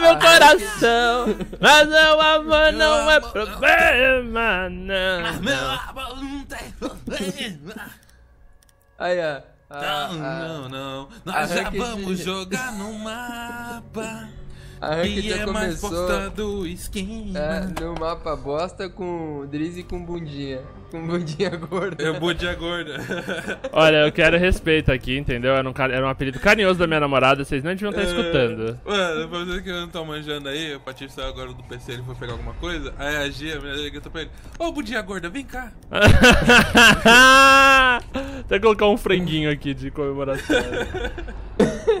Ah, meu coração! Mas meu amor não é problema, não. Meu amor não tem problema. Aí, ó. Ah, Não, ah, não, não. Nós a já vamos jogar no mapa. A ranked E já é mais começou bosta do esquema. é, no mapa bosta com Drizzy com bundinha. Com bundinha gorda. Eu budia gorda. Olha, eu quero respeito aqui, entendeu? Era um, era um apelido carinhoso da minha namorada, vocês não deviam estar escutando. Mano, pra vocês que não estão manjando aí, o Patife saiu agora do PC, ele foi pegar alguma coisa. Aí a Gia, a menina gritou pra ele: Ô, budia gorda, vem cá. Até colocar um franguinho aqui de comemoração.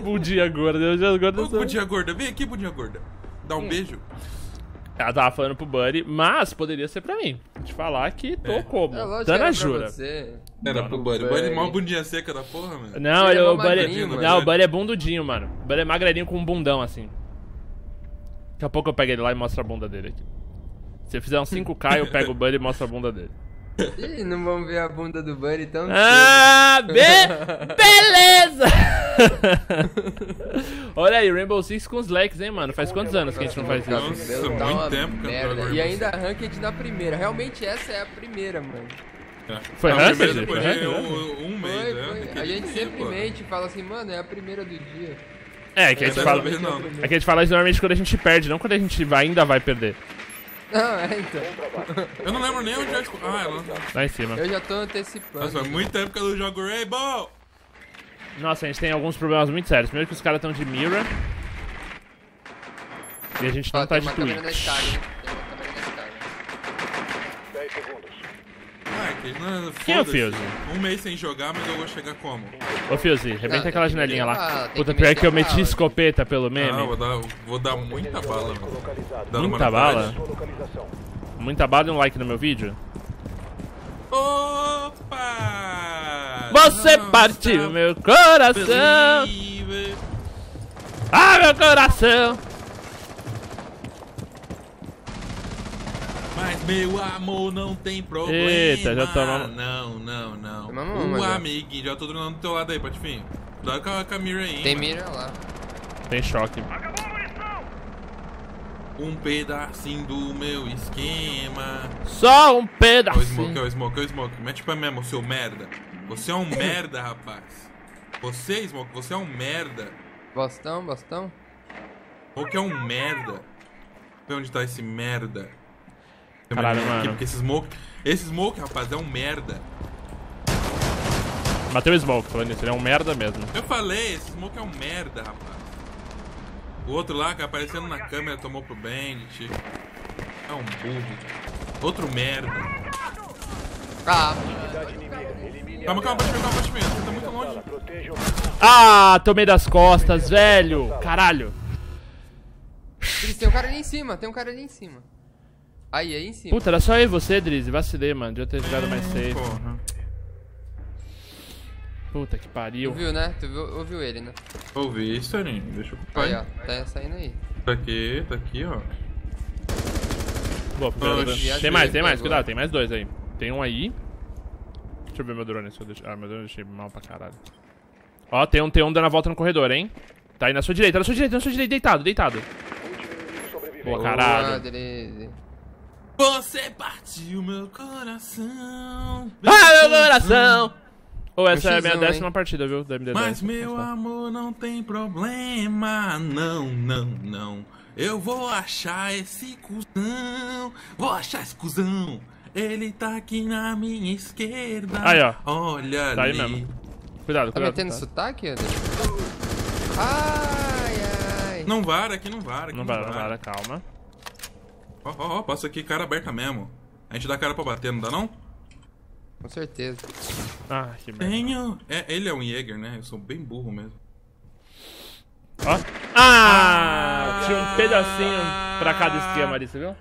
Budinha gorda, eu já gorda. Ô, budia gorda, vem aqui, gorda. Dá um beijo. Ela tava falando pro Buddy, mas poderia ser pra mim. Te falar que tô É. como. É Dana jura. Era Não, pro Buddy. Buddy. Mó bundinha seca da porra, mano. Não, Ele ele, é o Buddy, mano. não, o Buddy é bundudinho, mano. O Buddy é magrelinho com um bundão assim. Daqui a pouco eu pego ele lá e mostro a bunda dele aqui. Se eu fizer um 5K, eu pego o Buddy e mostro a bunda dele. Ih, não vamos ver a bunda do Bunny tão Ah, be beleza! Olha aí, Rainbow Six com os likes, hein, mano? Faz quantos anos que a gente não faz isso? Nossa, Tá muito uma tempo que eu jogo E ainda ranked na primeira. Realmente essa é a primeira, mano. Foi Não, ranked? primeiro depois Foi de ranked? um, um mês, Foi, né? foi. A gente dia, sempre pô. mente e fala assim, mano, é a primeira do dia. É, que a gente Dessa fala. não. É que a gente fala isso normalmente quando a gente perde, não quando a gente vai, ainda vai perder. Não, é então. Eu não lembro nem onde eu... Ah, ela... Lá em cima. Eu já tô antecipando. Nossa, tempo que eu não jogo Rainbow. Nossa, a gente tem alguns problemas muito sérios. Primeiro que os caras estão de mira. E a gente não tá tem de uma câmera na Twitch. escada, hein? Tem uma câmera na escada. Ah. Não, Quem é o. Fuse? Um mês sem jogar, mas eu vou chegar como? Ô, Fiozi, rebenta aquela janelinha lá. Puta, pior que eu meti escopeta pelo Ah, meme. vou dar, vou dar muita bala, mano. Muita bala? Muita bala e um like no meu vídeo. Opa! Você Nossa, partiu meu coração! Ah, meu coração! Mas meu amor não tem problema. Eita, já tomamos- Não, não, não. Tomamos o uma já. amiguinho, já tô dormindo do teu lado aí, Patifinho. Dá com a, com a mira aí. Tem mano. mira lá. Tem choque. Um pedacinho do meu esquema. Só um É o smoke, pedacinho. é o smoke, é o smoke. Mete pra mesmo, seu merda. Você é um merda, rapaz. Você, Smoke, você é um merda. Bostão, bostão. Smoke é um merda. Vê onde tá esse merda. Caralho, menina aqui, mano. Porque esse smoke. Esse smoke, rapaz, é um merda. Bateu o smoke, falando nisso. Ele é um merda mesmo. Eu falei, esse smoke é um merda, rapaz. O outro lá, que aparecendo na câmera, tomou pro Bandit. É um burro. Outro merda. Ah, Calma, calma, pode pegar. Você tá muito longe. Ah, tomei das costas, velho. Caralho. Tem um cara ali em cima, tem um cara ali em cima. Aí, aí em cima. Puta, era só eu e você, Drizzy. Vacilei, mano. Devia ter jogado mais safe. Porra. Puta que Tu pariu. viu, né? Tu viu, ouviu ele, né? Ouvi isso, Aninho. Deixa eu Aí, ocupar. ó. Tá saindo aí. Tá aqui, tá aqui, ó. Boa. Tem mais, tem mais. Cuidado, tem mais dois aí. Tem um aí. Deixa eu ver meu drone. Se eu deixo... Ah, meu drone eu deixei mal pra caralho. Ó, tem um, tem um dando a volta no corredor, hein? Tá aí na sua direita, na sua direita, na sua direita. Deitado, deitado. Boa, Boa, caralho. Drizzy. Você partiu meu coração. Ah, meu coração! Ô, essa é a minha Xzão, décima hein? partida, viu? Da MD10. Mas meu amor não tem problema. Não, não, não. Eu vou achar esse cuzão. Vou achar esse cuzão. Ele tá aqui na minha esquerda. Aí, ó. Olha Tá aí ali. mesmo. Cuidado, Tá cuidado. metendo tá. sotaque, Anderson? Ai, ai. Não vara, aqui não vara. Aqui Não vai, não vai, calma. Ó, ó, ó, passa aqui cara aberta mesmo. A gente dá cara pra bater, não dá não? Com certeza. Ah, que merda. Tenho. É, ele é um Jäger, né? Eu sou bem burro mesmo. Ó. Ah! Tinha um pedacinho pra cada esquema ali, você viu?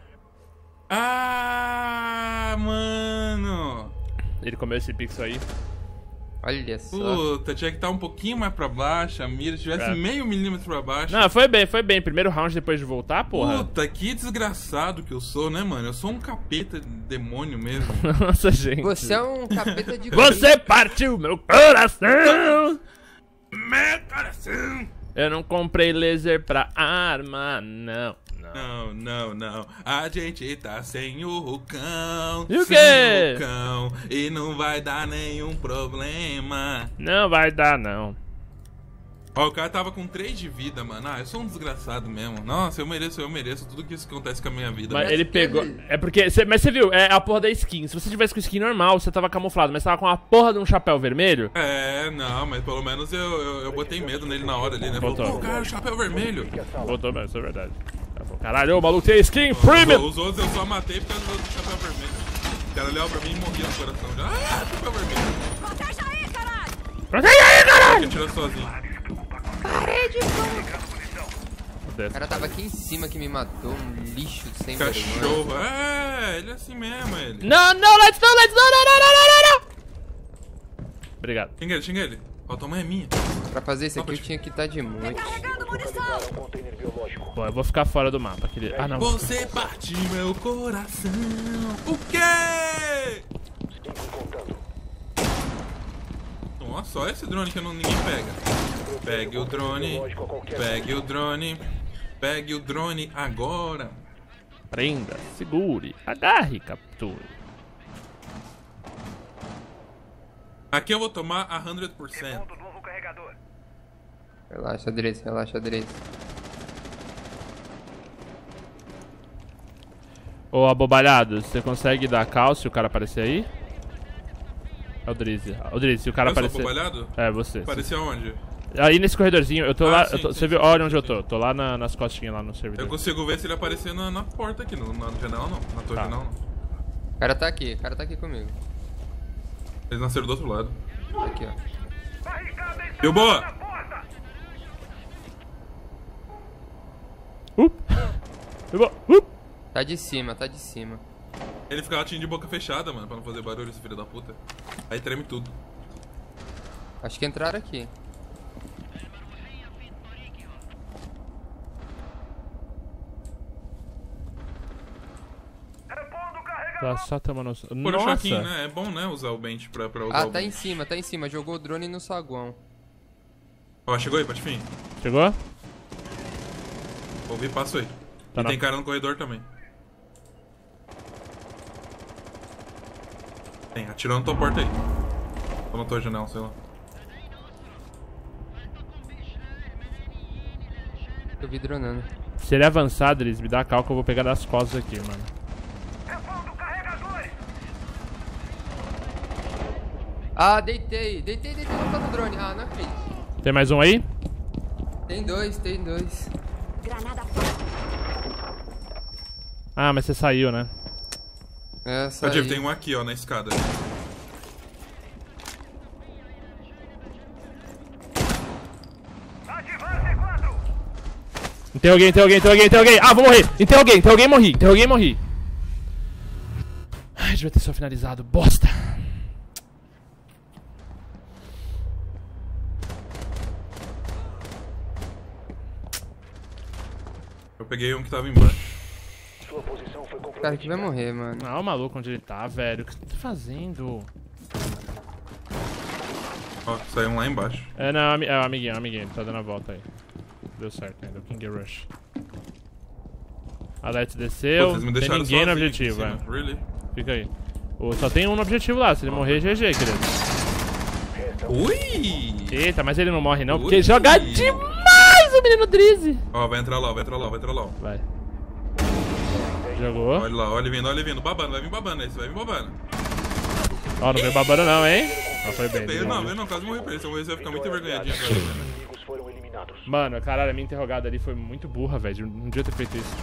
Ah, mano! Ele comeu esse pixel aí. Olha só. Puta, tinha que estar um pouquinho mais pra baixo, a mira se tivesse É. meio milímetro pra baixo. Não, foi bem, foi bem. Primeiro round depois de voltar, porra. Puta, que desgraçado que eu sou, né, mano? Eu sou um capeta de demônio mesmo. Nossa, gente. Você é um capeta de Você partiu meu coração! Meu coração! Eu não comprei laser pra arma, não. Não. Não, não, não. A gente tá sem o cão. E o sem quê? o cão. E não vai dar nenhum problema. Não vai dar, não. Ó, o cara tava com 3 de vida, mano. Ah, eu sou um desgraçado mesmo. Nossa, eu mereço, eu mereço tudo que isso acontece com a minha vida. Mas ele pegou. É porque. cê- mas você viu, é a porra da skin. Se você tivesse com skin normal, você tava camuflado. Mas você tava com a porra de um chapéu vermelho. É, não, mas pelo menos eu, eu, eu botei medo nele na hora ali, né? Falou, Botou. pô, cara, o chapéu vermelho. Botou mesmo, isso é verdade. Caralho, o maluco tem skin premium! Os, os outros eu só matei por causa do chapéu vermelho. O cara olhava pra mim e morria no coração já. Ah, chapéu vermelho. Proteja aí, caralho! Protege aí, caralho! Ele tirou sozinho. O cara tava aqui em cima que me matou, um lixo sem vergonha. Cachorro. É, ele é assim mesmo, ele. Não, não, let's não, let's não, não, não, não, não, não! Obrigado. Xinga ele, xinga ele. Ó, tua mãe é minha. Pra fazer isso aqui eu tinha que estar de noite. Carregando munição! Bom, eu vou ficar fora do mapa. Aquele... Ah, não. Você partiu meu coração. O quê? Nossa, só esse drone que não, ninguém pega. Pegue o drone. Pegue o drone. Pegue o drone agora. Prenda, segure, agarre, capture. Aqui eu vou tomar a 100%. Relaxa, Dresse, relaxa, Dresse. Ô, abobalhado, você consegue dar cal se o cara aparecer aí? É o Drizzy. O Drizzy, se o cara Eu aparecer... abobalhado? É, você. Parecia onde? Aí nesse corredorzinho, eu tô Ah, lá... sim, eu tô- sim, você viu? sim, Olha sim, onde eu tô. Tô lá na- nas costinhas lá no Eu servidor. consigo ver se ele aparecer na, na porta aqui, no, na janela não. Na tua Tá. não. O cara tá aqui, o cara tá aqui comigo. Eles nasceram do outro lado. Aqui, ó. Deu boa! Up! Eu vou- Up! Tá de cima, tá de cima. Ele fica latindo de boca fechada, mano, pra não fazer barulho, esse filho da puta. Aí treme tudo. Acho que entraram aqui. Tá só tomando... Por Nossa! choquinho, né? É bom, né, usar o bench pra, pra usar Ah, o tá bench. em cima, tá em cima. Jogou o drone no saguão. Ó, chegou aí, Patifim. Chegou? Ouvi, passo aí. Tá e na- tem cara no corredor também. Tem, atirou na tua porta aí. Ou na tua janela, sei lá. Eu vi dronando. Se ele avançar, Driz, me dá cal que eu vou pegar das costas aqui, mano. Ah, deitei. Deitei, deitei no canto do drone. Ah, não acredito. Tem mais um aí? Tem dois, tem dois. Granada! Ah, mas você saiu, né? É, só Patif, tem um aqui, ó, na escada. Interroguei, interroguei, interroguei, interroguei. Ah, vou morrer. Interroguei, interroguei, morri. Interroguei, morri. Ai, devia ter só finalizado. Bosta. Peguei um que tava embaixo. O cara que vai morrer, mano. Ah, o maluco onde ele tá, velho. O que você tá fazendo? Ó, saiu um lá embaixo. É, não, é o amiguinho, é o amiguinho. Ele tá dando a volta aí. Deu certo ainda. O King Rush. A Let's Pô, desceu. me Tem ninguém no objetivo, é. cima. Really? Fica aí. Ô, só tem um no objetivo lá. Se ele morrer, GG, querido. Ui! Eita, mas ele não morre não, porque Ui. ele joga demais o menino Drizzy. Ó, vai entrar lá, vai entrar lá, vai entrar lá. ó. Vai. Jogou. Olha lá, olha ele vindo, olha ele vindo. Babando, vai vir babando esse, vai vir babando. Ó, não veio babando não, hein? Não, foi bem. Não, veio não, quase morri pra ele. Se eu morrer, você vai ficar muito envergonhadinho agora. Mano, caralho, a minha interrogada ali foi muito burra, velho. Não devia ter feito isso.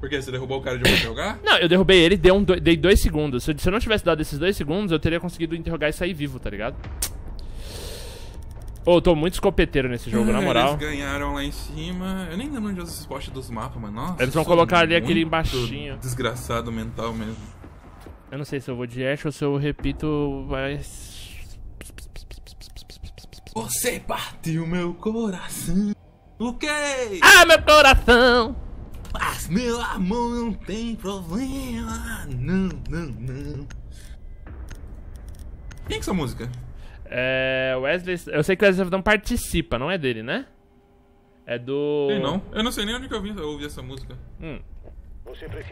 Por quê? Você derrubou o cara de você jogar? Não, eu derrubei ele, dei, um, do- dei dois segundos. Se eu, se eu não tivesse dado esses dois segundos, eu teria conseguido interrogar e sair vivo, tá ligado? Ô, eu tô muito escopeteiro nesse jogo, na moral. Eles ganharam lá em cima. Eu nem lembro onde é os dos mapas, mano. Nossa. Eles vão colocar ali aquele muito baixinho. Desgraçado mental mesmo. Eu não sei se eu vou de Ash ou se eu repito. Mas. Você partiu meu coração. O quê? Ah, meu coração! Mas meu amor não tem problema. Não, não, não. Quem é que essa música? É. Wesley. Eu sei que o Wesley não participa, não é dele, né? É do. Tem não. Eu não sei nem onde que eu, vi, eu ouvi essa música. Hum.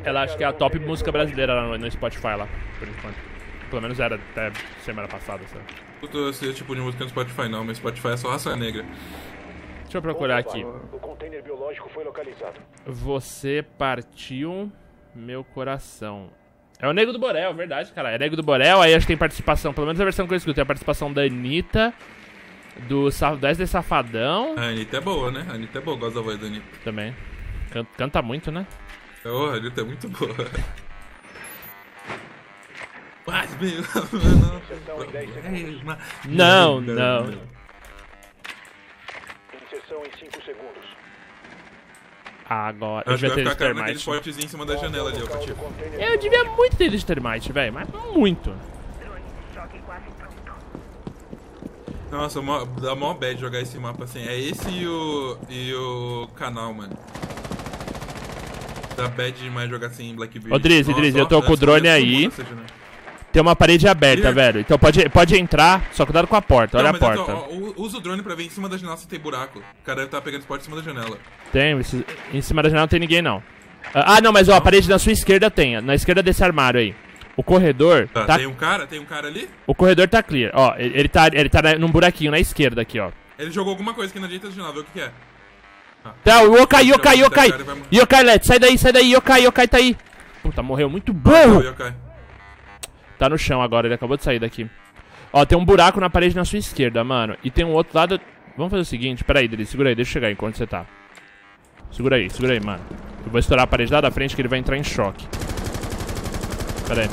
Ela acho que é a top música brasileira lá no, no Spotify lá, por enquanto. Pelo menos era até semana passada, sabe? Escuto esse tipo de música no Spotify não, mas Spotify é só raça negra. Deixa eu procurar aqui. O container biológico foi localizado. Você partiu meu coração. É o Nego do Borel, verdade, cara. É Nego do Borel, aí acho que tem participação, pelo menos a versão que eu escuto, tem a participação da Anitta, do Sa- Wesley Safadão A Anitta é boa, né? A Anitta é boa, gosto da voz da Anitta. também. Can- Canta muito, né? Oh, a Anitta é muito boa. Mas, meu, Inserção em 10 segundos. Não, não. Inserção em 5 segundos. Agora. Eu que devia ter naquele Termite. spotzinho em cima da janela ali, ó, container Eu devia muito ter de Termite, velho. Mas muito. Nossa, mó- dá mó bad jogar esse mapa assim. É esse e o. e o canal, mano. Dá bad demais jogar assim em Blackbeard. Ô, Drizzy, Nossa, Drizzy, eu tô com o drone aí. mundo nessa janela. Tem uma parede aberta, velho. Então pode, pode entrar, só cuidado com a porta. Olha Não, a mas eu porta. ó, usa o drone pra ver em cima da janela se tem buraco. O cara deve estar pegando spot em cima da janela. Tem, em cima da janela não tem ninguém, não. Ah, ah, não, mas ó, a parede na sua esquerda tem. Na esquerda desse armário aí. O corredor Tá, tá, tem um cara? Tem um cara ali? o corredor tá clear. Ó, ele, ele tá, ele tá na- num buraquinho na esquerda aqui, ó. Ele jogou alguma coisa aqui na direita da janela, vê o que, que é. Tá, o Yokai, Yokai, Yokai. Yokai, Let, sai daí, sai daí, Yokai, Yokai tá aí. Puta, morreu muito Ah, burro. o Yokai. Tá no chão agora, ele acabou de sair daqui. Ó, tem um buraco na parede na sua esquerda, mano. E tem um outro lado. Vamos fazer o seguinte, pera aí, Dri, segura aí, deixa eu chegar enquanto você tá. Segura aí, segura aí, mano. Eu vou estourar a parede lá da frente que ele vai entrar em choque. Pera aí.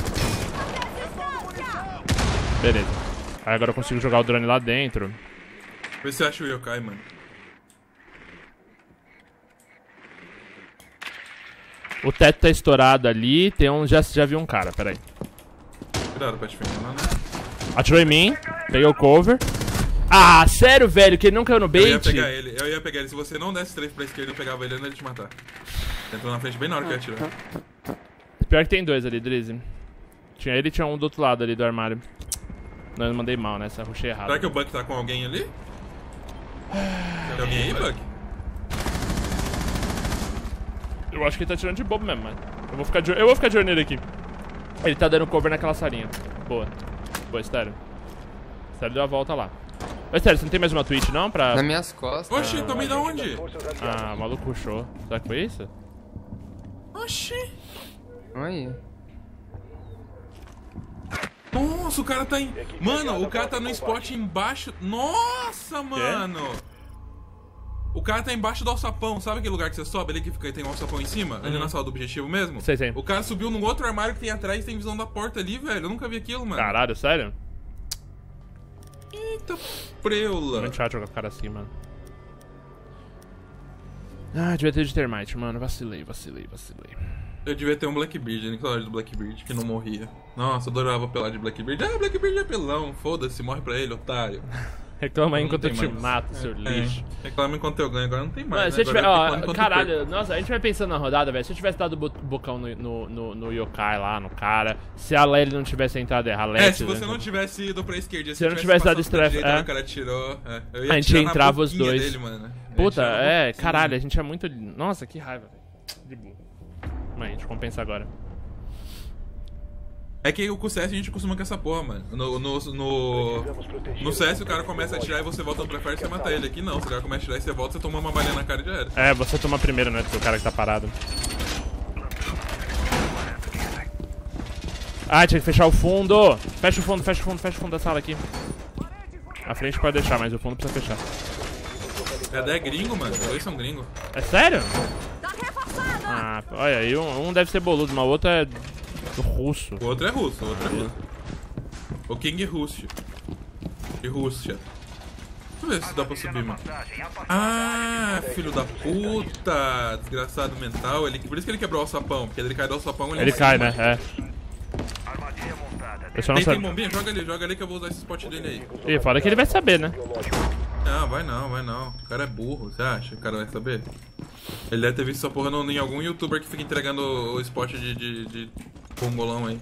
Beleza. Aí agora eu consigo jogar o drone lá dentro. Vê se acha o Yokai, mano. O teto tá estourado ali, tem um. Já, já vi um cara, pera Patife. Não, não. Atirou em mim, peguei o cover. Ah, sério, velho, que ele não caiu no Eu ia bait? pegar ele, eu ia pegar ele. Se você não desse três pra esquerda, eu pegava ele antes de te matar. Entrou na frente bem na hora que eu ia atirar. Pior que tem dois ali, Drizzy. Tinha ele e tinha um do outro lado ali do armário. Não, eu mandei mal nessa, rushei errado. Será que o Buck tá com alguém ali? Tem alguém aí, Buck? Eu acho que ele tá tirando de bobo mesmo, mano. Eu vou ficar de, eu vou ficar de olho nele aqui. Ele tá dando cover naquela salinha. Boa. Boa, Estéreo. Estéreo deu a volta lá. Ô, Estéreo, você não tem mais uma tweet não pra... Nas minhas costas. Oxi, tomei da onde? Ah, o maluco puxou. Será que foi isso? Oxi. Aí. Nossa, o cara tá em. Mano, o cara tá no spot embaixo. Nossa, mano! O cara tá embaixo do alçapão, sabe aquele lugar que você sobe ali que fica, tem um alçapão em cima? Ali na sala do objetivo mesmo? Sei, sei. O cara subiu num outro armário que tem atrás e tem visão da porta ali, velho. Eu nunca vi aquilo, mano. Caralho, sério? Eita preula. Muito chato jogar o cara assim, mano. Ah, devia ter de termite, mano. Vacilei, vacilei, vacilei. Eu devia ter um Blackbeard, nem saudade do Blackbeard, que não morria. Nossa, eu adorava pelar de Blackbeard. Ah, Blackbeard é pelão, foda-se, morre pra ele, otário. Reclama aí enquanto eu te mais. mato, seu lixo. É, reclama enquanto eu ganho, agora não tem mais. Mano, né? se eu tiver. Agora Ó, caralho, perco. nossa, a gente vai pensando na rodada, velho. Se eu tivesse dado o bo- bocão no, no, no, no Yokai lá, no cara. Se a Lely não tivesse entrado errado, É, se você não tivesse ido pra esquerda, Se eu não tivesse dado direita, é. O cara tirou. É. Eu ia A gente entrava os dois. Dele, mano. Puta, é, caralho, a gente é muito. Nossa, que raiva, velho. De boa. Mas a gente compensa agora. É que com o CS a gente costuma com essa porra, mano. No, no, no, no CS o cara começa a atirar e você volta pra frente e você mata ele. Aqui não, se o cara começa a atirar e você volta, você toma uma balinha na cara e já era. É, você toma primeiro, né? Do que o cara que tá parado. Ah, tinha que fechar o fundo. Fecha o fundo, fecha o fundo, fecha o fundo da sala aqui. A frente pode deixar, mas o fundo precisa fechar. É, é gringo, mano. Os dois são gringos. É sério? Tá! Ah, olha aí, um, um deve ser boludo, mas o outro é russo. O outro é russo, o outro é russo. O King Rússia. De Rússia. Deixa eu ver se dá pra subir, mano. Ah, filho da puta! Desgraçado mental. Ele, por isso que ele quebrou o sapão. Porque ele cai do alçapão Ele cai, né? É. Eu só não Tem, tem bombinha? Joga ali, joga ali que eu vou usar esse spot dele aí. Ih, foda que ele vai saber, né? Não, vai não, vai não. O cara é burro, você acha? O cara vai saber? Ele deve ter visto essa porra no- em algum youtuber que fica entregando o, o spot de, de, de pongolão aí.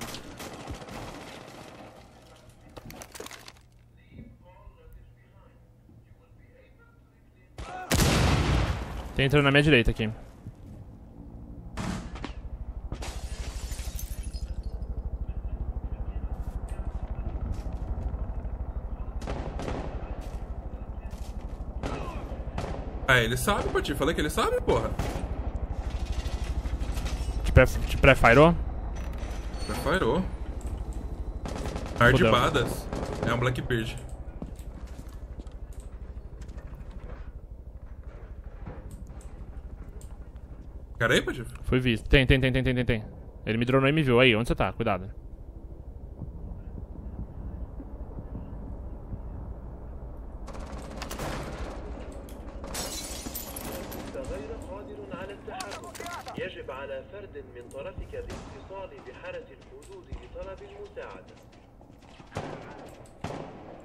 Tem entrando na minha direita aqui. Ah, ele sabe, Pati. Falei que ele sabe, porra. Te pré- pré-firou? Já firou. Hard. Badas. É um Blackbeard. Cara aí, Pati? Fui visto. Tem, tem, tem, tem, tem, tem, tem. Ele me dronou e me viu. Aí, onde você tá? Cuidado.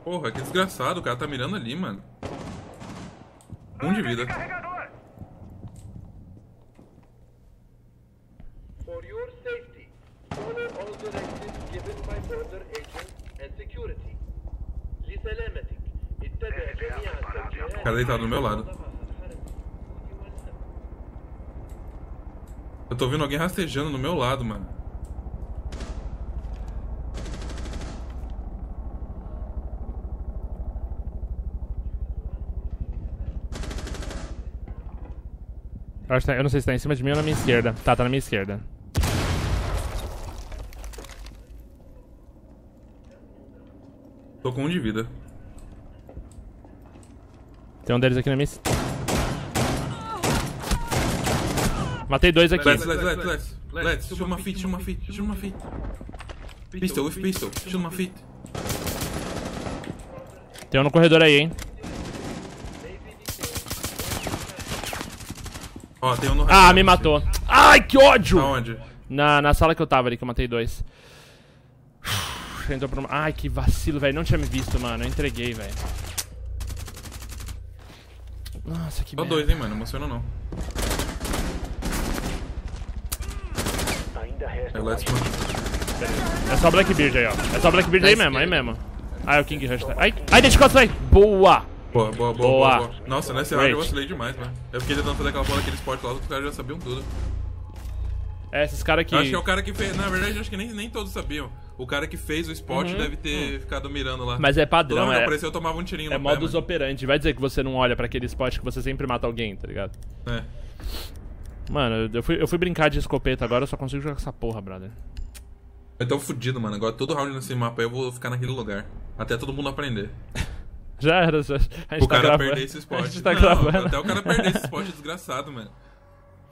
Porra, que desgraçado, o cara tá mirando ali, mano. Um de vida. O cara deitado do meu lado. Eu tô vendo alguém rastejando no meu lado, mano. Acho que tá- eu não sei se tá em cima de mim ou na minha esquerda. Tá, tá na minha esquerda. Tô com um de vida. Tem um deles aqui na minha. Matei dois aqui. Let's, let's, let's, let's. Let's, shoot uma feet, shoot uma feet, shoot uma feet. Pistol, with pistol, shoot uma feet. Tem um no corredor aí, hein? Ó, tem um no Ah, me matou. Ai, que ódio! Aonde? Na, na sala que eu tava ali, que eu matei dois. Entrou. Ai, que vacilo, velho. Não tinha me visto, mano. Eu entreguei, velho. Nossa, que Só merda. dois, hein, mano. Emociona não. Ainda resta É, let's. É só Blackbeard aí, ó. É só Blackbeard aí Na mesmo, aí mesmo. Ah, é o King Rush. tá- Ai, ai, deixa de costas aí. Boa! Boa, boa, boa, Boa. boa, boa. Nossa, nessa hora eu Great. vacilei demais, mano. Eu fiquei tentando fazer aquela bola daquele spot lá, os caras já sabiam tudo. É, esses caras aqui. Eu acho que é o cara que fez. Na verdade, eu acho que nem, nem todos sabiam. O cara que fez o spot deve ter ficado mirando lá. Uhum. Mas é padrão, que é. apareceu, eu tomava um tirinho É no modus pé, operandi. Vai dizer que você não olha pra aquele spot que você sempre mata alguém, tá ligado? É. Mano, eu- eu fui, eu fui brincar de escopeta agora, eu só consigo jogar com essa porra, brother. Eu tô fudido, mano. Agora todo round nesse mapa aí eu vou ficar naquele lugar. Até todo mundo aprender. Já era, já, a gente O tá cara gravando. perder esse spot. A gente tá Não, gravando. Até o cara perder esse spot desgraçado, mano.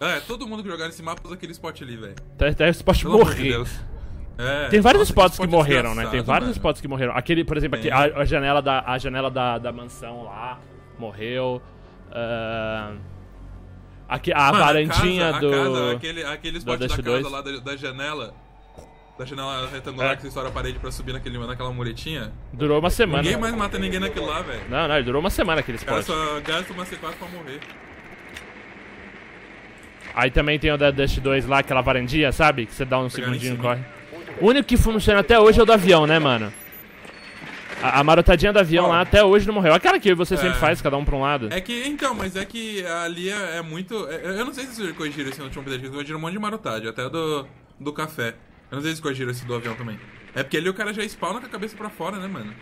É, todo mundo que jogar nesse mapa usa aquele spot ali, velho. Até, o spot Pelo morrer. É, Tem vários nossa, spots spot que morreram, né? Tem vários mano. spots que morreram. Aquele, por exemplo, aqui, a, a janela, da, a janela da, da mansão lá morreu. Ah, aqui, a Mano, varandinha a casa, do. A casa, aquele, aquele spot da, Dust casa 2. lá da, da janela. Da janela retangular É. que você estoura a parede pra subir naquele, naquela muretinha. Durou uma semana. Ninguém mais mata ninguém naquilo lá, velho. Não, não, ele durou uma semana aquele O cara spot. só gasta uma C4 pra morrer. Aí também tem o da Dust 2 lá, aquela varandinha, sabe? Que você dá um Pegar segundinho e corre. O único que funciona até hoje é o do avião, né, mano? A, a marotadinha do avião lá até hoje não morreu. Aquela que você sempre É. faz, cada um pra um lado. É que, então, mas é que ali é, é muito. é- eu não sei se vocês corrigiram esse no último update, eles corrigiram um monte de marotagem, até do, do café. Eu não sei se vocês corrigiram esse do avião também. É porque ali o cara já spawna com a cabeça pra fora, né, mano?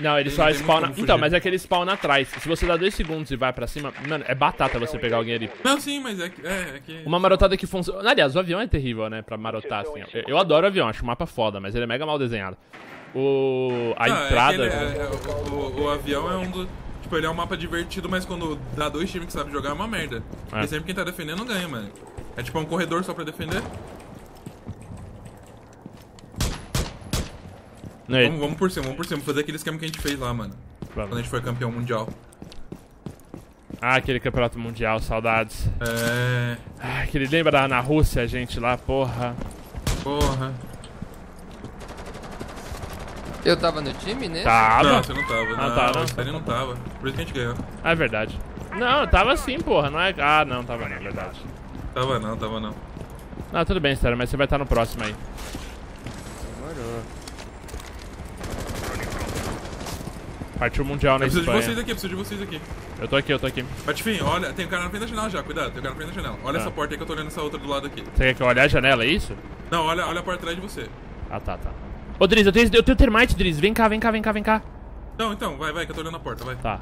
Não, ele Tem- só spawna. Então, mas é que ele spawna atrás. Se você dá dois segundos e vai pra cima, mano, é batata você pegar alguém ali. Não, sim, mas é que. É, é que. Uma marotada que funciona. Aliás, o avião é terrível, né? Pra marotar, assim. Eu, eu adoro o avião, acho o mapa foda, mas ele é mega mal desenhado. O. A Não, é entrada. ele é- é- o, o- o avião é um do. Tipo, ele é um mapa divertido, mas quando dá dois times que sabem jogar é uma merda. Porque sempre quem tá defendendo ganha, mano. É tipo um corredor só pra defender. Não, ele- Vamos, vamos por cima, vamos por cima. Fazer aquele esquema que a gente fez lá, mano. vamos. Quando a gente foi campeão mundial. Ah, aquele campeonato mundial, saudades. É. Ah, aquele lembra da, na Rússia, a gente lá, porra. Porra. Eu tava no time, né? Tava. Não, você não tava. Ah, não, tá, não. o Stanley não tava. Por isso que a gente ganhou. Ah, é verdade. Não, tava sim, porra. Não é... Ah, não, tava não, é verdade. Tava não, tava não. Não, tudo bem, Esther, mas você vai estar no próximo aí. Demorou. Partiu mundial na Eu preciso de Espanha. vocês aqui, preciso de vocês aqui. Eu tô aqui, eu tô aqui. Patifinho, olha, tem um cara na frente da janela já, cuidado, tem um cara na frente da janela. Olha Ah. essa porta aí que eu tô olhando essa outra do lado aqui. Você quer que eu olhe a janela, é isso? Não, olha, olha a porta atrás de você. Ah, tá, tá. Ô, Driz, eu tenho, eu tenho termite, Driz. Vem cá, vem cá, vem cá, vem cá. Então, então, vai, vai, que eu tô olhando a porta, vai. Tá.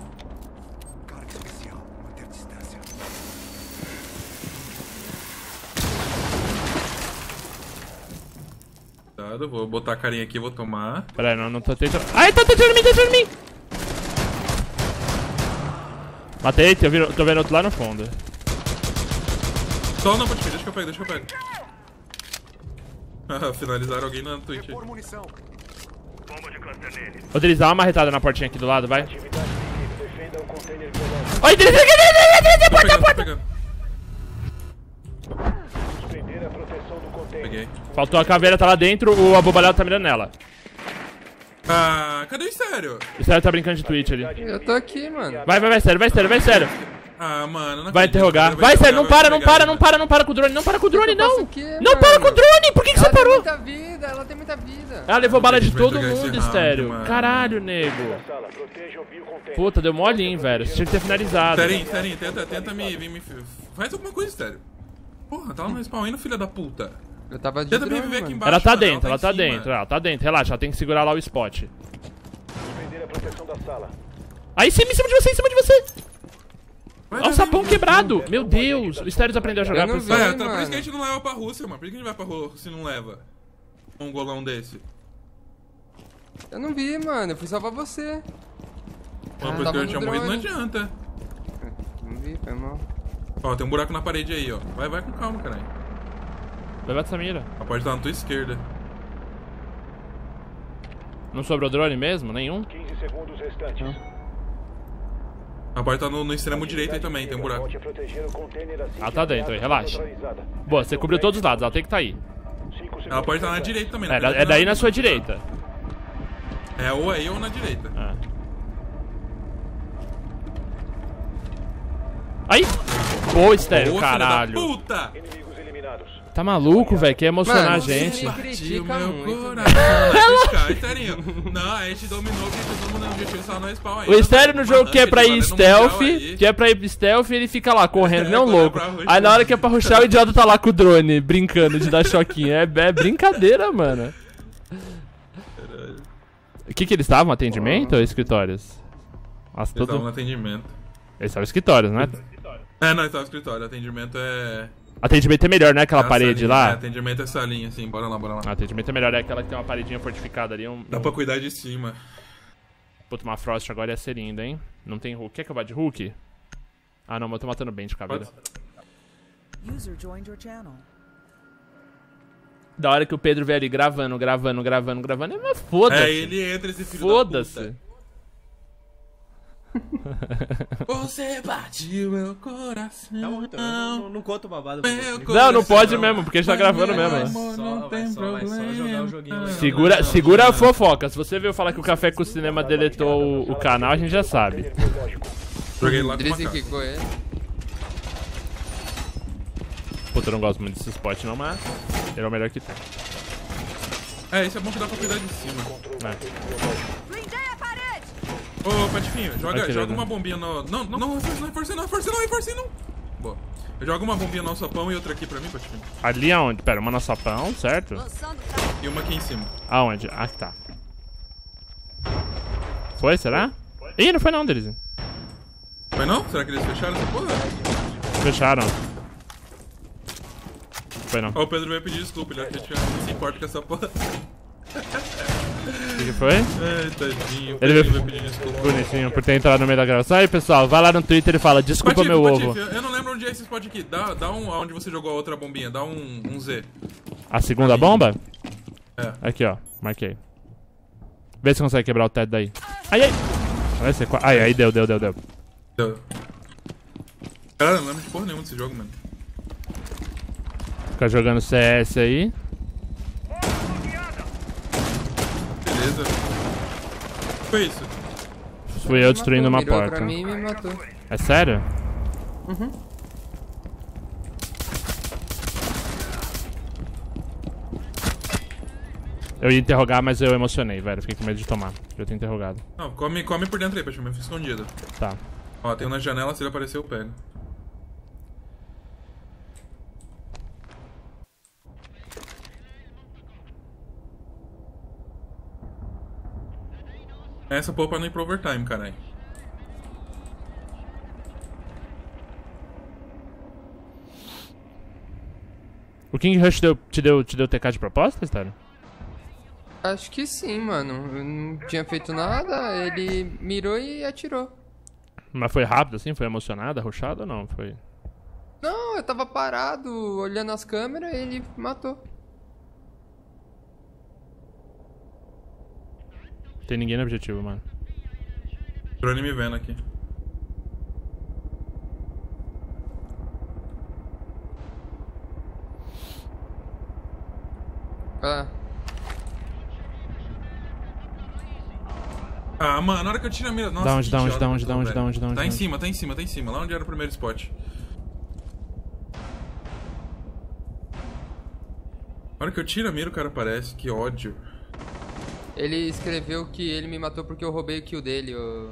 Cuidado, vou botar a carinha aqui, vou tomar. Pera aí, não, não tô tentando. Ai, tá tentando em mim, tá tentando em mim! Matei, tô vendo, tô vendo outro lá no fundo. Só não, Patifinho, deixa que eu pego, deixa que eu pego. Ah, Finalizaram alguém na Twitch. Driz, dá uma marretada na portinha aqui do lado, vai. Oi, Driz, Driz, Driz, Driz, Driz, Tô porta, porta! pegando. Suspender a proteção do container. Peguei. Faltou a caveira, tá lá dentro, o abobalhado tá mirando nela. Ah, cadê o sério? O Sério tá brincando de Twitch ali. Eu tô aqui, mano. Vai, vai, vai, sério, vai, sério, vai, sério. Ah, mano, não Vai interrogar. Vai, sério, não para, não para, não para, não para com o drone, não para com o drone, não! Não para com o drone! Por que, que você Ela tem parou? muita vida, ela tem muita vida. Ela levou bala de todo mundo, mano. Caralho, nego. Puta, deu molinho, velho. Você tinha que ter finalizado. Serinho, Serinho, tenta, tenta me, me, me- Faz alguma coisa, sério. Porra, tá lá no spawn indo, filha da puta. Eu tava de Tenta me drone, viver aqui mano. embaixo. Ela tá mano, dentro, ela tá cima. dentro, ela tá dentro. Relaxa, ela tem que segurar lá o spot. A proteção da sala. Aí, em cima, em cima de você, em cima de você. Ó, o sapão quebrado. Meu Deus, o Stérios aprendeu a jogar por cima. É, tá, por mano. isso que a gente não leva pra Rússia, mano. Por que a gente vai pra Rússia se não leva? Um golão desse. Eu não vi, mano. Eu fui salvar você. Uma Ah, coisa que tava eu tinha morrido não adianta. Não vi, foi mal. Ó, tem um buraco na parede aí, ó. Vai, vai com calma, caralho. Levanta essa mira. A porta tá na tua esquerda. Não sobrou drone mesmo? Nenhum? 15 segundos restantes. A porta tá no, no extremo direito aí também, tem um buraco. Volte a proteger o container assim Ela que tá dentro aí, relaxa. Boa, você cobriu todos os lados, ela tem que tá aí. Ela pode estar na direita também. É, né? da- é daí na sua direita. É ou aí ou na direita. Ah. Aí! Boa, Estéreo, caralho. puta! Tá maluco, velho? Quer emocionar Mano, a gente. Partiu critica meu muito, coração. Esterinho. Não, a gente dominou porque todo mundo no objetivo só no spawn aí. O Estéreo no jogo quer pra ir Valendo stealth, aí. quer pra ir stealth e ele fica lá correndo, É, não é louco. rushar. Aí na hora que é pra rushar, o idiota tá lá com o drone, brincando de dar choquinho. É, é brincadeira, mano. O que que eles estavam? Atendimento ou escritórios? Nossa, Eles estavam no todo... atendimento. Eles estavam escritórios, né? É, não, estava no escritório. Atendimento é. Atendimento é melhor, né? Aquela é parede salinha. É, lá. atendimento é essa linha, assim. Bora lá, bora lá. Atendimento é melhor, é aquela que tem uma paredinha fortificada ali. Um... Dá pra cuidar de cima. Puta, uma Frost agora ia ser linda, hein? Não tem Hulk. Quer que eu vá de Hulk? Ah, não, mas eu tô matando bem de. Pode? User joined your channel. Da hora que o Pedro veio ali gravando, gravando, gravando, gravando, mas foda-se. É, ele entra esse filho Foda-se. Você bate o meu coração. Tá bom, então. eu Não, não conta o babado. Meu Não. Não, não pode mesmo, porque a gente tá gravando mesmo. amor, Só- não vai tem só- vai só problema. jogar o joguinho. Segura, segura a fofoca. Se você veio falar que o Café com o Cinema deletou o, o canal, a gente já sabe. Joguei lá com quicou ele. Puta, eu não gosto muito desse spot não, mas ele é o melhor que tem. É, isso é bom que dá pra cuidar de cima. É. Ô, Patifinho, joga, querido. joga uma bombinha no. Não, não, não, reforça, não, reforça, não, reforça, não, reforça, não. Boa. Joga uma bombinha no sapão e outra aqui pra mim, Patifinho. Ali aonde? Pera, uma no sapão, certo? E uma aqui em cima. Aonde? Ah, tá. Foi, será? Ih, não foi não, Drizzy. Foi não? Será que eles fecharam essa porra? Fecharam. Foi não. Ó, o Pedro veio pedir desculpa, ele acha que a gente não se importa com essa porra. O que, que foi? Ai, tadinho. Ele veio- desculpa. Bonitinho por ter entrado no meio da gravação. Aí, pessoal, vai lá no Twitter e fala, desculpa Patife, meu Patife, ovo. eu- eu não lembro onde é esse spot aqui. Dá, dá um onde você jogou a outra bombinha. Dá um, um Z. A segunda bomba? É. Aqui, ó. Marquei. Vê se consegue quebrar o teto daí. Ai, ai. Vai ser Ai, aí deu, deu, deu, deu. Deu. Cara, não lembro de porra nenhuma desse jogo, mano. Fica jogando CS aí. Beleza. Foi isso. Fui eu destruindo uma Mirou porta. pra mim e me matou. É sério? Uhum. Eu ia interrogar, mas eu emocionei, velho. Fiquei com medo de tomar. Eu ter interrogado. Não, come, come por dentro aí, Patife, fica escondido. Tá. Ó, tem um na janela, se ele aparecer eu pego. Essa pô pra não ir pro overtime, caralho. O King Rush deu, te, deu, te deu TK de proposta, Stério? Acho que sim, mano. Eu não tinha feito nada, ele mirou e atirou. Mas foi rápido assim? Foi emocionado, arrochado ou não? Foi. Não, eu tava parado, olhando as câmeras e ele matou. Tem ninguém no objetivo, mano. Drone me vendo aqui. Ah, Ah, mano, na hora que eu tiro a mira. Nossa, Da onde, que da onde, que onde, tô, onde, da velho. onde, da onde, Tá da em onde? cima, tá em cima, tá em cima. Lá onde era o primeiro spot. Na hora que eu tiro a mira, o cara aparece. Que ódio. Ele escreveu que ele me matou porque eu roubei o kill dele, o.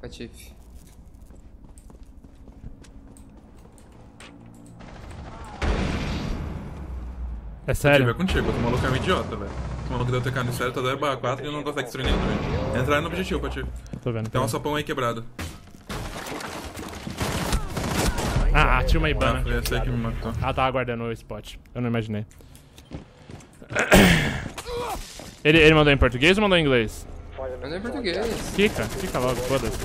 Patife. É Eu sério? é contigo, esse maluco é um idiota, velho. Esse maluco deu TK no sério, tá 0 barra 4 e ele não consegue destruir nenhum drone. Entrar no objetivo, Patife. Tô vendo. Tem Tô um sapão aí quebrado. Ah, tinha uma Ah, Ibana. foi esse aí que me matou. Ah, tava aguardando o spot. Eu não imaginei. Ele, ele mandou em português ou mandou em inglês? Nem missão português. Kika, kika logo, foda-se.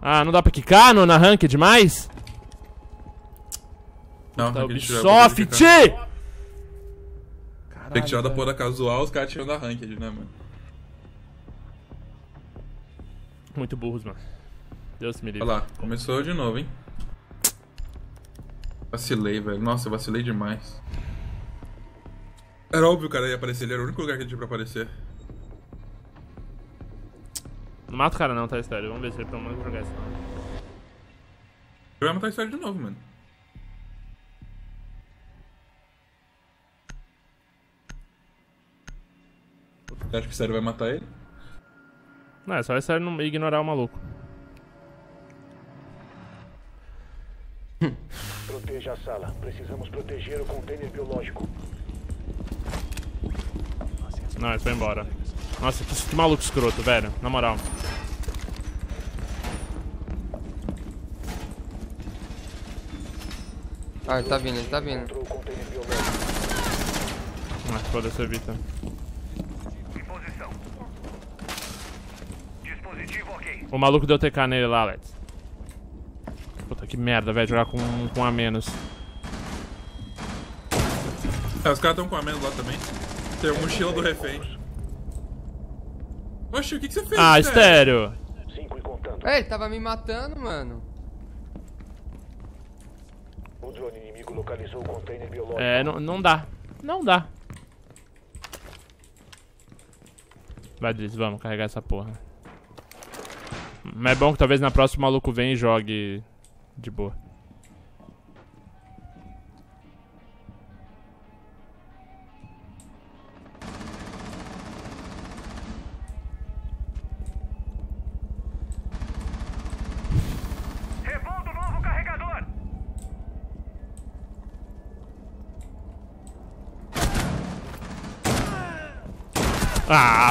Ah, não dá pra quicar no, na rank demais? Não, Tá Ubisoft! Tem que tirar da porra casual, os caras tiram da ranked, né, mano? Muito burros, mano. Deus me livre. Olha lá, começou de novo, hein? Vacilei, velho. Nossa, eu vacilei demais. Era óbvio que o cara ia aparecer, ele era o único lugar que ele tinha pra aparecer. Não mata o cara não, tá, Estéreo? Vamos ver se ele pelo menos jogar isso. não. Ele vai matar a história de novo, mano. Você acha que o sério vai matar ele? Não, é só o Estéreo não ignorar o maluco. Proteja a sala. Precisamos proteger o container biológico. Não, ele foi embora. Nossa, que, que maluco escroto, velho. Na moral. Ah, ele tá vindo, ele tá vindo. Ah, foda-se, evita. Ok. O maluco deu TK nele lá, Alex. Puta que merda, velho. Jogar com, com a menos. É, os caras estão com a menos lá também. Tem a mochila do refém. Oxi, o que, que você fez? Ah, estéreo. É, ele tava me matando, mano. O drone inimigo localizou o container biológico. É, não, não dá. Não dá. Vai, Driz, vamos carregar essa porra. Mas é bom que talvez na próxima o maluco venha e jogue de boa.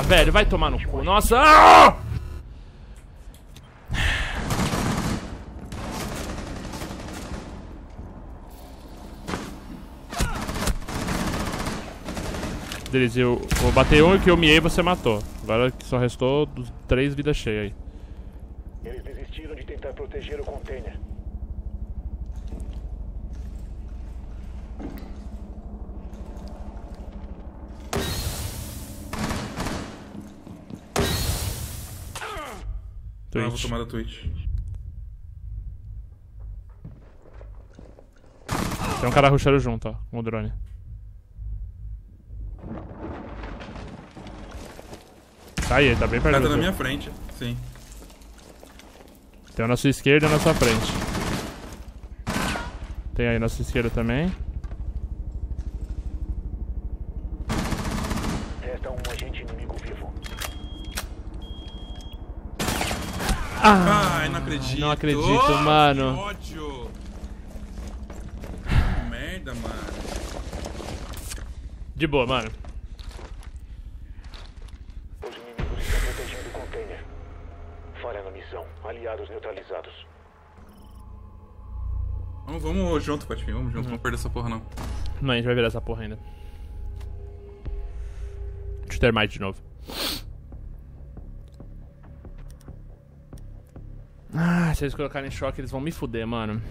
Velho, vai tomar no cu. Nossa! Ah! Driz, eu vou bater um e que eu miei você matou. Agora só restou três vidas cheias aí. Eles desistiram de tentar proteger o container. Ah, vou Twitch. tomar da Twitch. Tem um cara rushando junto, ó, com o drone. Tá aí, ele tá bem perto do tá na minha frente. Sim. Tem um na sua esquerda e na sua frente. Tem aí na sua esquerda também. Resta um agente inimigo vivo. Ah, Ai, não acredito. não acredito, mano. Que ódio. Que merda, mano. de boa, mano. Os inimigos estão protegendo o container. Falha na missão. Aliados neutralizados. Vamos, vamos junto, Patifinho. Vamos junto. Não vamos perder essa porra, não. Não, a gente vai virar essa porra ainda. Deixa eu ter mais de novo. Ah, se eles colocarem em choque, eles vão me fuder, mano.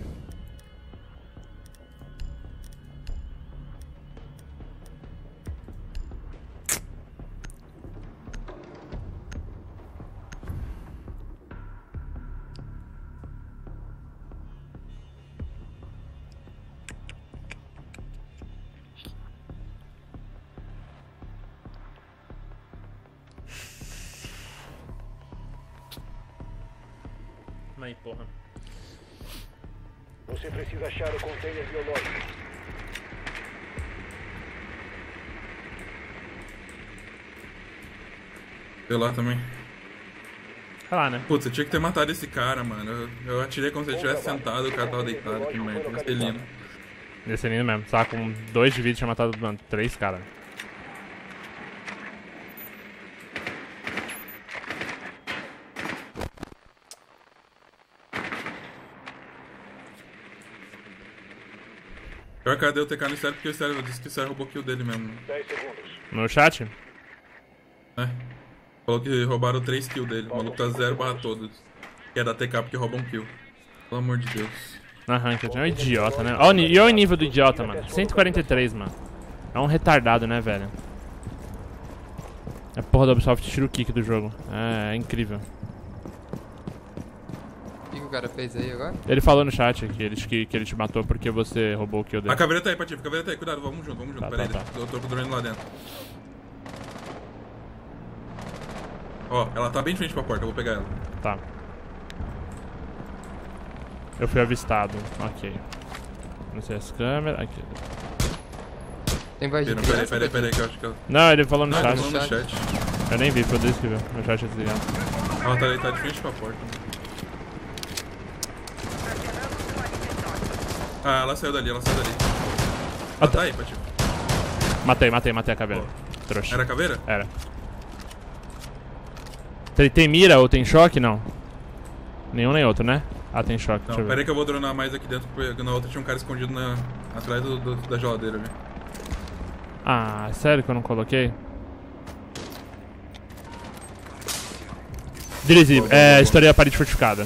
Lá também. Vai lá, né? Putz, eu tinha que ter matado esse cara, mano. Eu, eu atirei como se ele tivesse sentado e o cara tava deitado. Que merda. Ser lindo. Mesmo. Tava com dois de vida tinha matado, mano, três caras. Pior que cadê o TK no Estéreo porque o Estéreo disse que o Estéreo roubou kill dele mesmo. 10 segundos. No chat? É. Falou que roubaram 3 kills dele. O maluco tá 0 barra todos. Que é da TK porque roubam kill. Pelo amor de Deus. Na ranked. É um idiota, né? Ó, o ni- e olha o nível do idiota, mano. 143, mano. É um retardado, né, velho? A porra do Ubisoft tira o kick do jogo. É, é incrível. O que, que o cara fez aí agora? Ele falou no chat que ele, que, que ele te matou porque você roubou o kill dele. A caveira tá aí, Patife. A caveira tá aí. Cuidado, vamos junto, vamos junto. Tá, Pera aí, tá, tá. eu tô com o drone lá dentro. Ó, ela tá bem de frente pra porta. Eu vou pegar ela. Tá. Eu fui avistado. Ok. Não sei as câmeras. Aqui. Tem voz de Pera, pera aí, criança pera aí, daqui? pera aí, que eu acho que ela... Não, ele falou no Não, chat. ele falou no chat. Eu nem vi, foi Deus que viu. No chat é desligado. Ela tá aí, tá de frente pra porta. Ah, ela saiu dali, ela saiu dali. Ah, Ela tá. tá aí, Patife. Matei, matei, matei a caveira. Trouxa. Era a caveira? Era. Tem, tem mira ou tem choque? Não. Nenhum nem outro, né? Ah, tem choque. Não, pera aí que eu vou dronar mais aqui dentro, porque na outra tinha um cara escondido na... atrás do, do- da geladeira ali. Ah, sério que eu não coloquei? Dirigível. É, estourei a parede fortificada.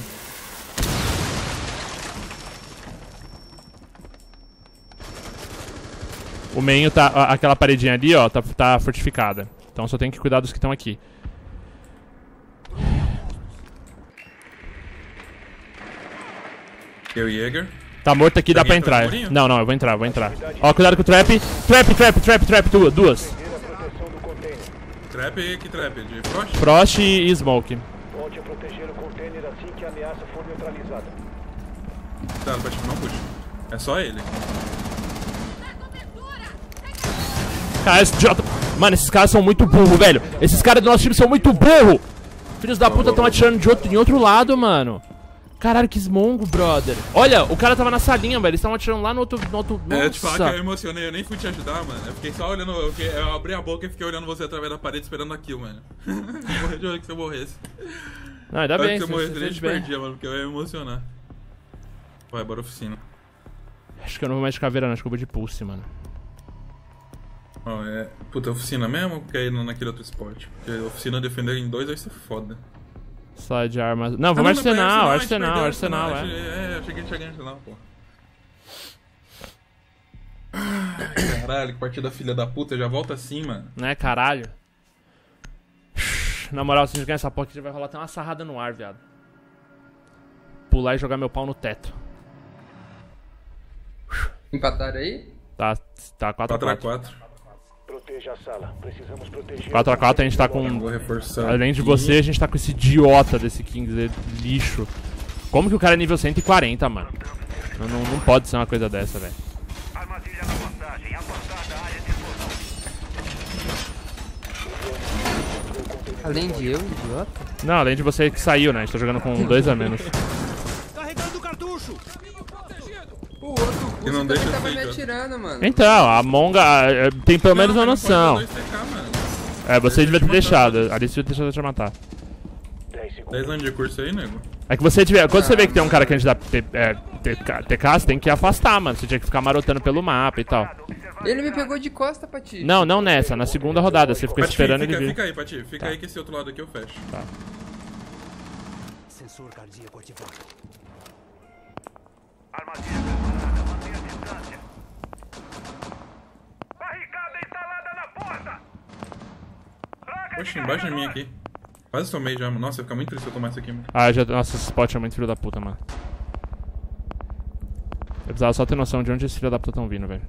O meinho tá. Aquela paredinha ali, ó, tá, tá fortificada. Então só tem que cuidar dos que estão aqui. Eu e Jäger. Tá morto aqui, dá pra entrar. Não, não, eu vou entrar, vou entrar. Ó, cuidado com o trap. Trap, trap, trap, trap, du- duas. Container. Trap, que trap? De Frost? Frost e e Smoke. Volte a proteger o container assim que a ameaça for neutralizada. Tá, Patife, não puxa. É só ele. Cara, esse idiota. Mano, esses caras são muito burro, velho. Esses caras do nosso time são muito burro. Filhos da puta estão atirando de outro, em outro lado, mano. Caralho, que esmongo, brother. Olha, o cara tava na salinha, velho. Eles estavam atirando lá no outro. No outro É, eu te falar que eu emocionei, eu nem fui te ajudar, mano. Eu fiquei só olhando, eu, fiquei- eu abri a boca e fiquei olhando você através da parede esperando aquilo, mano. Morri de olho que você morresse. Não, ainda bem, que você, morresse, você eu te perdia, mano, porque eu ia me emocionar. Vai, bora oficina. Acho que eu não vou mais de caveira, não. Acho que eu vou de pulse, mano. Ó, é. Puta, oficina mesmo ou quer ir naquele outro esporte? Porque oficina defender em dois vai ser foda. Só de armas. Não, Ah, vamos não, não, arsenal, arsenal, arsenal, a gente- é. É, eu cheguei, cheguei no arsenal, pô. Ai, Caralho, que partida filha da puta, já volta assim, mano. Né, caralho? Na moral, se a gente ganhar essa porra aqui, já vai rolar até uma sarrada no ar, viado. Pular e jogar meu pau no teto. Empataram aí? Tá, tá 4x4. 4x4. Proteja a sala. Precisamos proteger. 4x4 a gente tá com. Além de você, a gente tá com esse idiota desse Kings lixo. Como que o cara é nível 140, mano? Não, não, não pode ser uma coisa dessa, velho. Armadilha na vantagem. Afastada a área de explosão. Além de eu, idiota? Não, além de você que saiu, né? A gente tá jogando com dois a menos. Carregando cartucho! O outro E não deixa também tava me atirando, mano. Então, a Monga eh, tem pelo menos uma noção. É, você devia ter eu deixado. Ali você devia ter deixado te matar. 10 segundos. 10 anos de curso aí, nego. É que você tiver. Quando você vê que tem um cara que a gente dá T- é, TK, você tem que afastar, mano. Você tinha que ficar marotando pelo mapa e tal. Ele me pegou de costa, Pati. Não, não nessa, na segunda rodada. Você ficou Pati, esperando fica, ele vir. fica aí, Pati. Fica Tá. aí que esse outro lado aqui eu fecho. Sensor cardíaco ativado. Oxe, embaixo de mim aqui. Quase tomei já, mano. Nossa, ia ficar muito triste se eu tomar isso aqui, mano. Ah, já. Nossa, esse spot é muito filho da puta, mano. Eu precisava só ter noção de onde esses filhos da puta estão vindo, velho.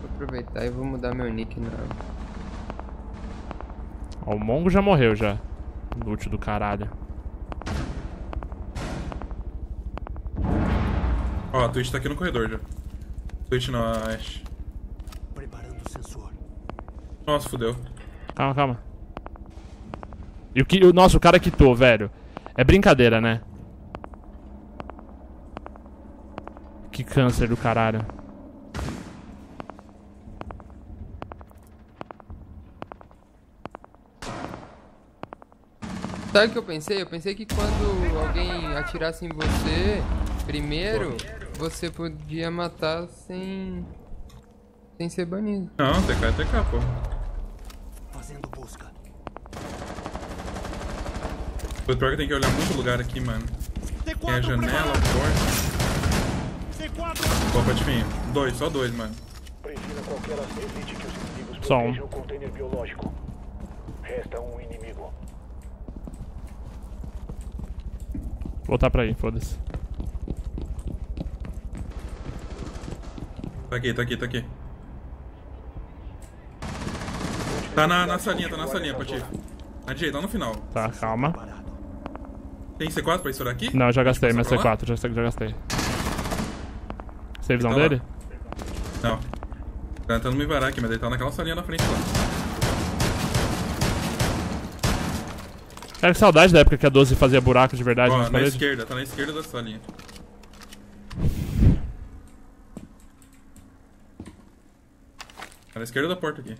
Vou aproveitar e vou mudar meu nick na. Ó, o Mongo já morreu já. Lute do caralho. Ó, a Twitch tá aqui no corredor já. Twitch não, a Ash. Preparando o sensor. Nossa, fudeu. Calma, calma. E o que. O, nossa, o cara quitou, velho. É brincadeira, né? Que câncer do caralho. Sabe o que eu pensei? Eu pensei que quando alguém atirasse em você primeiro, você podia matar sem. sem ser banido. Não, TK é TK, pô. Fazendo busca. O pior é que tem que olhar muito lugar aqui, mano. Tem a T4 janela, a porta. C4 Pô, Patifinho. Dois, só dois, mano. Previna qualquer. Evite que os inimigos Só um. protejam o container biológico. Resta um inimigo. Voltar pra aí, foda-se. Tá aqui, tá aqui, tá aqui. Tá na, na salinha, tá na salinha, Pati. Na direita, lá no final. Tá, calma. Tem C4 pra estourar aqui? Não, já gastei, lá? C4, já, já gastei. Visão Tá lá. dele? Não. Tá tentando me varar aqui, mas ele tá naquela salinha na frente lá. Cara, que saudade da época que a 12 fazia buraco de verdade Ó, na paredes. esquerda, tá na esquerda da salinha. Tá na esquerda da porta aqui.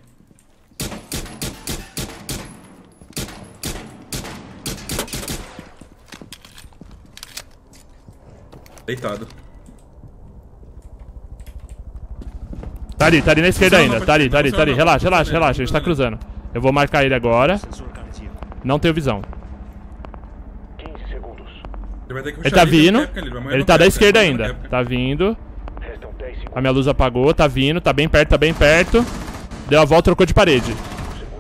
Deitado. Tá ali, tá ali na esquerda Não, ainda. não, Tá ali, tá ali, tá ali. Relaxa, relaxa, relaxa. A gente tá não. cruzando. Eu vou marcar ele agora. Não tenho visão. 15 segundos. Ele vai ter que Ele tá vindo. Ele tá da esquerda ainda. Tá vindo. Restam 10 segundos. A minha luz apagou, tá vindo, tá bem perto, tá bem perto. Deu a volta, trocou de parede.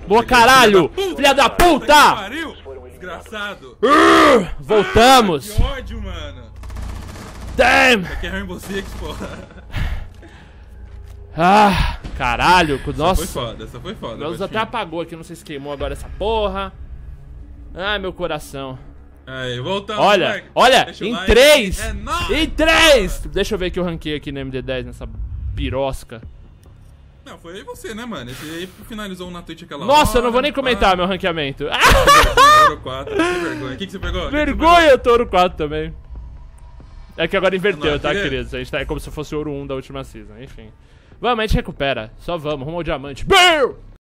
Boa caralho! Filha da Puta! Desgraçado! Voltamos! Que ódio, mano! Damn! Aqui é Rainbow Six, porra. Ah, caralho, Foi nossa. foda, essa foi foda. Minha luz Batinho. até apagou aqui, não sei se queimou agora essa porra. Ai, meu coração. Aí, voltamos, Olha, moleque. olha, Deixa em like. três! É! Em três! Deixa eu ver que eu ranquei aqui no MD10 nessa pirosca. Não, foi aí você, né, mano? Esse aí finalizou um na Twitch aquela Nossa, hora, eu não vou nem pá. comentar meu ranqueamento. Ouro 4, que vergonha. O que, que você pegou? Que você vergonha, eu tô ouro 4 também. É que agora inverteu, Não, tá, queria- queridos? A gente tá é como se fosse ouro 1 da última season, enfim. Vamos, a gente recupera. Só vamos, rumo ao diamante. Bam!